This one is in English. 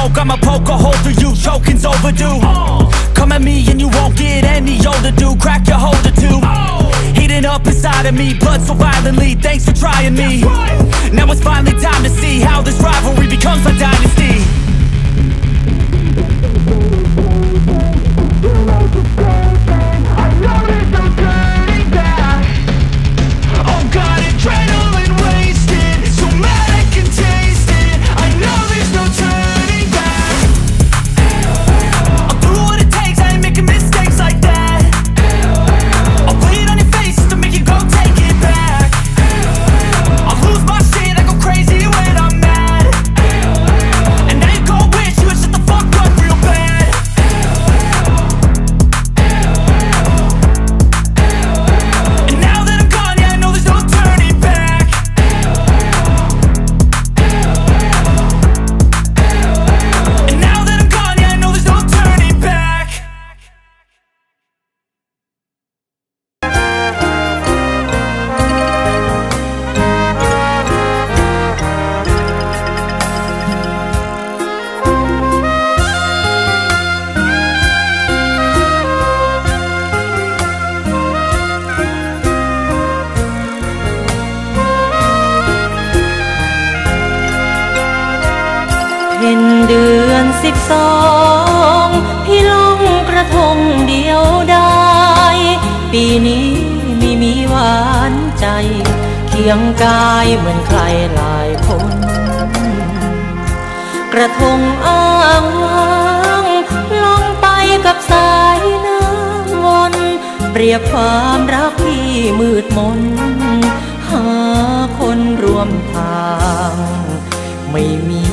smoke, I'ma poke a hole through you. Choking's overdue. Come at me and you won't get any older, dude. Crack your holder too Heating up inside of me, blood so violently Thanks for trying me. Now it's finally time to see How this rivalry becomes a dynasty สิบสองพี่ลงกระทงเดียวได้ ปีนี้ไม่มีหวานใจ เคียงกายเหมือนใครหลายคน กระทงอ้างว้างลงไปกับสายน้ำวนเปรียบความรักที่มืดมน หาคนร่วมทาง ไม่มี